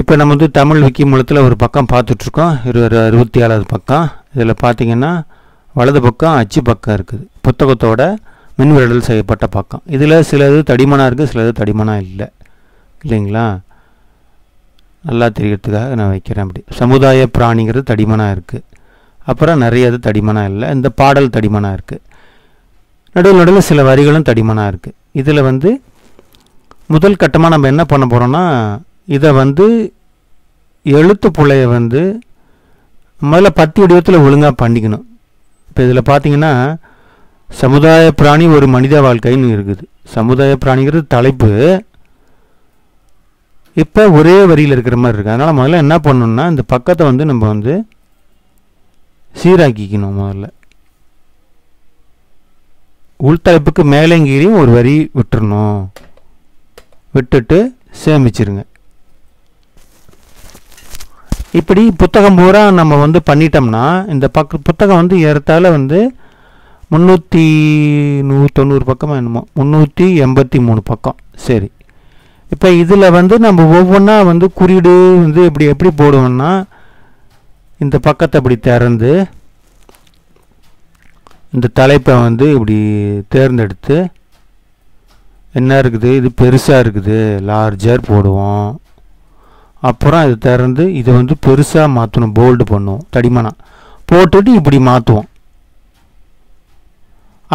இப்போ நம்ம வந்து தமிழ் விக்கி மூலத்தில் ஒரு பக்கம் பார்த்துட்ருக்கோம். இருபது அறுபத்தி ஏழாவது பக்கம். இதில் பார்த்தீங்கன்னா வலது பக்கம் அச்சு பக்கம் இருக்குது. புத்தகத்தோட மின்விரடல் செய்யப்பட்ட பக்கம். இதில் சிலது தடிமனாக இருக்குது சிலது தடிமனாக இல்லை. இல்லைங்களா? நல்லா தெரியறதுக்காக நான் வைக்கிறேன் அப்படி. சமுதாய பிராணிங்கிறது தடிமனாக இருக்குது அப்புறம் நிறைய இது தடிமனாக இல்லை. இந்த பாடல் தடிமனாக இருக்குது நடுவில் நடுவில் சில வரிகளும் தடிமனாக இருக்குது இதில் வந்து முதல் கட்டமாக நம்ம என்ன பண்ண போகிறோம்னா இதை வந்து எழுத்து புள்ளைய வந்து முதல்ல பத்து வடிவத்தில் ஒழுங்காக பண்ணிக்கணும். இப்போ இதில் பார்த்தீங்கன்னா சமுதாய பிராணி ஒரு மனித வாழ்க்கைன்னு இருக்குது. சமுதாய பிராணிங்கிறது தலைப்பு. இப்போ ஒரே வரியில் இருக்கிற மாதிரி இருக்குது அதனால் முதல்ல என்ன பண்ணணும்னா இந்த பக்கத்தை வந்து நம்ம வந்து சீராக்கிக்கணும் முதல்ல. உள்தலைப்புக்கு மேலேங்கீரியும் ஒரு வரி விட்டுறணும். விட்டுட்டு சேமிச்சிருங்க. இப்படி புத்தகம் பூரா நம்ம வந்து பண்ணிட்டோம்னா இந்த பக்க புத்தகம் வந்து ஏறத்தால் வந்து முந்நூற்றி நூ தொண்ணூறு பக்கமாக என்னமோ முந்நூற்றி எண்பத்தி மூணு பக்கம். சரி. இப்போ இதில் வந்து நம்ம ஒவ்வொன்றா வந்து குறியீடு வந்து இப்படி எப்படி போடுவோம்னா இந்த பக்கத்தை இப்படி திறந்து இந்த தலைப்பை வந்து இப்படி தேர்ந்தெடுத்து என்ன இருக்குது? இது பெருசாக இருக்குது. லார்ஜர் போடுவோம். அப்புறம் இது திறந்து இதை வந்து பெருசாக மாற்றணும் போல்டு பண்ணுவோம் தடிமனாக போட்டுட்டு இப்படி மாற்றுவோம்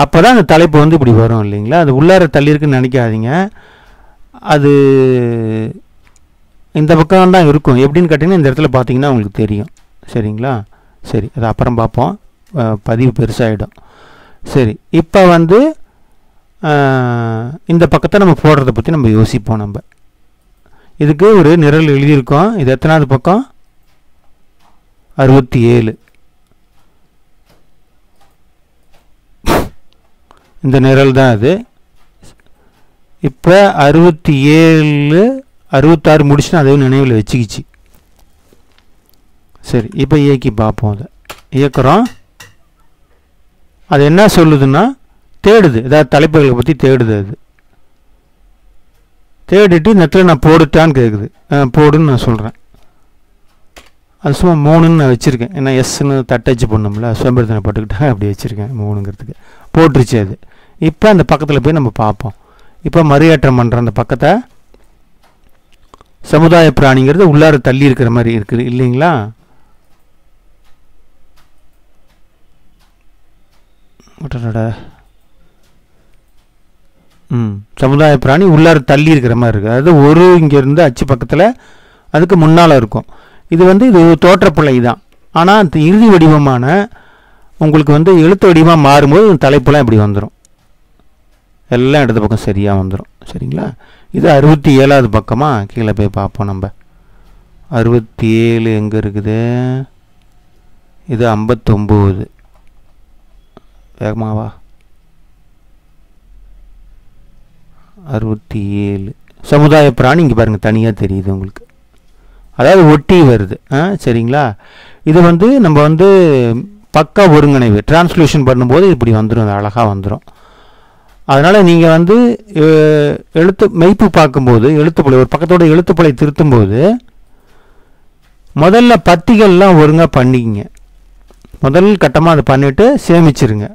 அப்போ தான் அந்த தலைப்பு வந்து இப்படி வரும் இல்லைங்களா? அது உள்ளார தள்ளியிருக்குன்னு நினைக்காதீங்க. அது இந்த பக்கம் தான் இருக்கும். எப்படின்னு கேட்டிங்கன்னா இந்த இடத்துல பார்த்தீங்கன்னா உங்களுக்கு தெரியும். சரிங்களா? சரி அது அப்புறம் பார்ப்போம். பதிவு பெருசாகிடும் சரி இப்போ வந்து இந்த பக்கத்தை நம்ம போடுறத பற்றி நம்ம யோசிப்போம் நம்ம. இதுக்கு ஒரு நிரல் எழுதியிருக்கோம். இது எத்தனாவது பக்கம்? அறுபத்தி ஏழு இந்த நிரல் தான் அது. இப்போ அறுபத்தி ஏழு அறுபத்தாறு முடிச்சுன்னா அதை நினைவில் வச்சுக்கிச்சு. சரி இப்போ இயக்கி பார்ப்போம் அதை. இயக்குறோம். அது என்ன சொல்லுதுன்னா தேடுது. ஏதாவது தலைப்புகளை பற்றி தேடுது அது. தேடிட்டு இந்த இடத்துல நான் போடுட்டான்னு கேட்குது ஆ, போடுன்னு நான் சொல்கிறேன் அது சும்மா மூணுன்னு நான் வச்சுருக்கேன். ஏன்னா எஸ்ன்னு தட்டச்சு பண்ணோம்ல சுயம்பரத்தனை போட்டுக்கிட்டா அப்படி வச்சுருக்கேன் மூணுங்கிறதுக்கு. போட்டுருச்சு அது. இப்போ அந்த பக்கத்தில் போய் நம்ம பார்ப்போம். இப்போ மறுஏற்றம் பண்ணுற அந்த பக்கத்தை சமுதாய பிராணிங்கிறது உள்ளார தள்ளி இருக்கிற மாதிரி இருக்குது இல்லைங்களா? ம். சமுதாய பிராணி உள்ளார தள்ளி இருக்கிற மாதிரி இருக்குது அதாவது ஒரு இங்கேருந்து அச்சு பக்கத்தில் அதுக்கு முன்னால் இருக்கும். இது வந்து இது தோற்றப்பிள்ளை தான். ஆனால் அந்த இறுதி வடிவமான உங்களுக்கு வந்து எழுத்து வடிவமாக மாறும்போது தலைப்புலாம் இப்படி வந்துடும் எல்லாம் இடது பக்கம் சரியாக வந்துடும் சரிங்களா? இது அறுபத்தி ஏழாவது பக்கமாக கீழே போய் பார்ப்போம் நம்ம. அறுபத்தி ஏழு எங்கே இருக்குது? இது ஐம்பத்தொம்போது. வேகமாவா அறுபத்தி ஏழு. சமுதாய பிராணி இங்கே பாருங்கள் தனியாக தெரியுது உங்களுக்கு. அதாவது ஒட்டி வருது. ஆ சரிங்களா? இது வந்து நம்ம வந்து பக்கா ஒருங்கிணைவு டிரான்ஸ்லேஷன் பண்ணும்போது இப்படி வந்துடும் அது அழகாக வந்துடும் அதனால் நீங்கள் வந்து எழுத்து மெய்ப்பு பார்க்கும்போது எழுத்துப்பிழை ஒரு பக்கத்தோட எழுத்துப்பிழை திருத்தும்போது முதல்ல பத்திகள்லாம் ஒழுங்காக பண்ணிக்கிங்க. முதல் கட்டமாக அதை பண்ணிவிட்டு சேமிச்சிருங்க.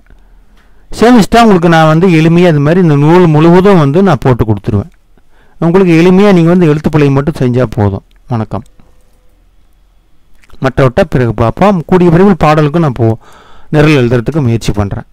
சேமிச்சிட்டா உங்களுக்கு நான் வந்து எளிமையாக அது மாதிரி இந்த நூல் முழுவதும் வந்து நான் போட்டு கொடுத்துருவேன். உங்களுக்கு எளிமையாக நீங்கள் வந்து எழுத்துப்பிழை மட்டும் செஞ்சால் போதும். வணக்கம். மற்றவட்ட பிறகு பார்ப்போம். கூடிய விரைவில் பாடலுக்கும் நான் போ நிரல் எழுதுறதுக்கு முயற்சி பண்ணுறேன்